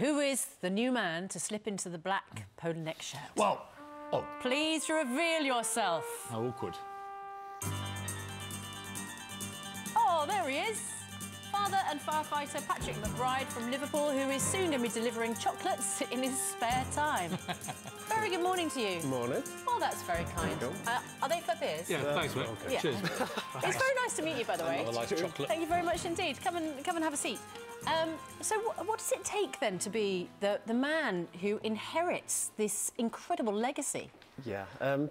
Who is the new man to slip into the black polo neck shirt? Well, oh, Please reveal yourself. how awkward. Oh, there he is. Father and firefighter Patrick McBride from Liverpool, who is soon going to be delivering chocolates in his spare time. very good morning to you. Morning. Oh, that's very kind. Uh, are they for beers? Yeah, thanks, mate. Yeah. Cheers. It's very nice to meet you, by the way. Another light chocolate. Thank you very much indeed. Come and come and have a seat. Um, so, what does it take then to be the the man who inherits this incredible legacy? Yeah. Um,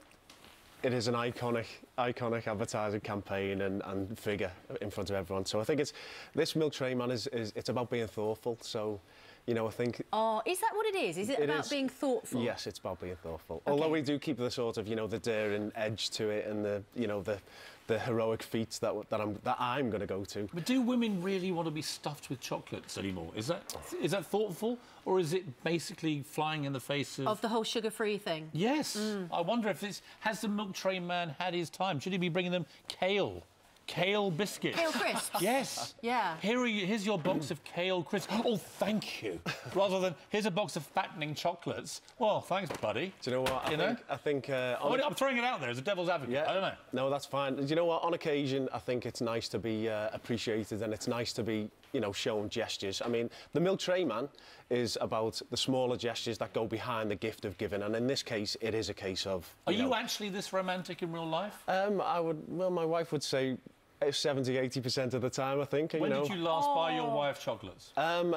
it is an iconic, iconic advertising campaign and, and figure in front of everyone. So I think it's this milk tray man is, is it's about being thoughtful. So, you know, I think Oh, is that what it is? Is it, It about is. being thoughtful? Yes, it's about being thoughtful. Although we do keep the sort of, you know, the daring edge to it and the, you know, the the heroic feats that that I'm that I'm going to go to. But do women really want to be stuffed with chocolates anymore? Is that is that thoughtful, or is it basically flying in the face of? Of the whole sugar-free thing. Yes. Mm. I wonder if it's has the milk tray man had his time? Should he be bringing them kale, kale biscuits? Kale crisps. Yes. Yeah. Here are you, here's your box of kale crisps. Oh, thank you. Rather than here's a box of fattening chocolates. Well, thanks, buddy. Do you know what? I You know? think I think uh, I on mean, a- I'm throwing it out there as a devil's advocate. Yeah. I don't know. No, that's fine. Do you know what? On occasion, I think it's nice to be uh, appreciated and it's nice to be, you know, shown gestures. I mean, the milk tray man is about the smaller gestures that go behind the gift of giving, and in this case, it is a case of. Are you actually this romantic in real life? Um, I would. Well, my wife would say. Uh, 70 80% of the time I think when you know did you last buy your wife chocolates? um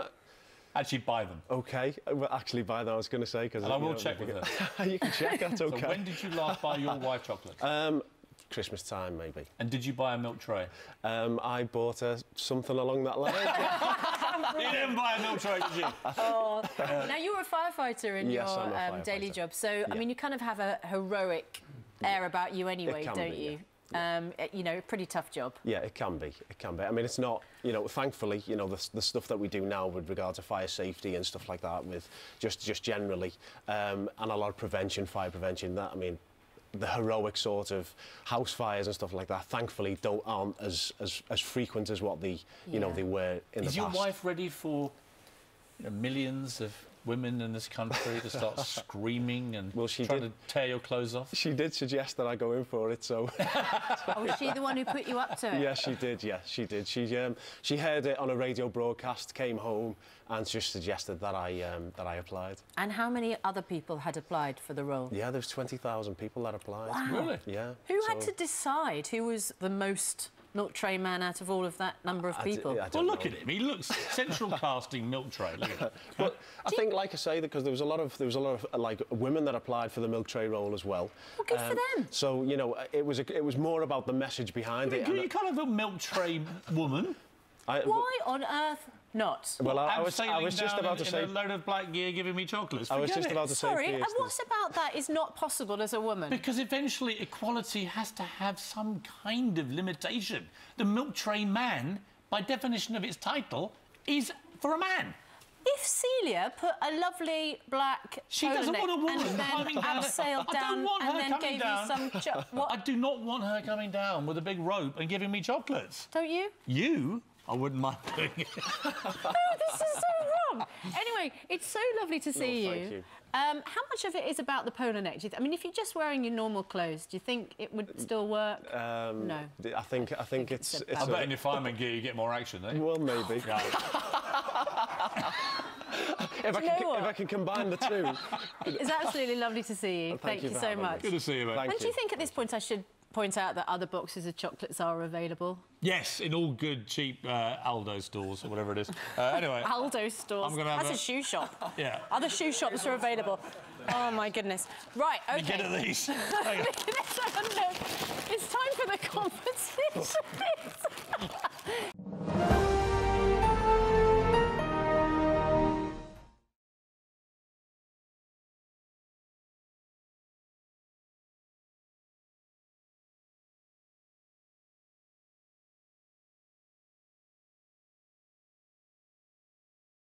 actually buy them. okay well, actually buy them. I was going to say because And I will check with her. you can check that's okay So when did you last buy your wife chocolates? um Christmas time maybe and did you buy a milk tray? um I bought her something along that line you didn't buy a milk tray, did you? Oh. Now you're a firefighter in Yes, your I'm um, daily job, so I mean you kind of have a heroic air about you anyway, don't be, you? Um, uh, you know, a pretty tough job. Yeah, it can be. It can be. I mean, it's not, you know, thankfully, you know, the, the stuff that we do now with regard to fire safety and stuff like that, with just just generally, um, and a lot of prevention, fire prevention. That I mean, the heroic sort of house fires and stuff like that. Thankfully, don't aren't as as, as frequent as what the you know they were in Is the past. Is your wife ready for you know, millions of women in this country to start screaming and Well, she trying did- to tear your clothes off? She did suggest that I go in for it, so Oh, was she the one who put you up to it? yeah, she did. Yeah, she did. She um, she heard it on a radio broadcast, came home, and just suggested that I um, that I applied. And how many other people had applied for the role? Yeah, there's twenty thousand people that applied. Really? Yeah. Who had to decide who was the most milk tray man out of all of that number of I d- people? I Well, don't look know. at him. He looks central casting milk tray. Look at him. But I think, like I say, because there was a lot of there was a lot of uh, like women that applied for the milk tray role as well. Um, Well, good for them. So you know, it was a, it was more about the message behind it. You, and you kind of a milk tray woman. I, Why on earth not? Well, I, I was I was just about in, to say in a load of black gear giving me chocolates. I was just it. about to say Sorry, and Fiestas. what's about that is not possible as a woman? Because eventually equality has to have some kind of limitation. The milk tray man, by definition of its title, is for a man. If Celia put a lovely black She doesn't want a woman and then climbing down it. abseiled I don't down want and her then coming gave down. you some what? I do not want her coming down with a big rope and giving me chocolates. Don't you? You? I wouldn't mind doing it. Oh, this is so wrong. Anyway, it's so lovely to see thank you. Um, how much of it is about the polo neck? Do you th- I mean, if you're just wearing your normal clothes, do you think it would still work? Um, no. I think I think it's it's a it's I a- bet in your fireman gear you get more action, eh? well maybe if I can if I can combine the two. It's absolutely lovely to see you. thank you for so having me. much. Good to see you, mate. Thank And do you think at this point I should point out that other boxes of chocolates are available? Yes, in all good, cheap uh, Aldo stores or whatever it is. Uh, anyway, Aldo stores. I'm gonna have That's a... a- shoe shop. yeah. Other shoe shops are available. Oh my goodness. Right, okay. Get at these. It's time for the competition.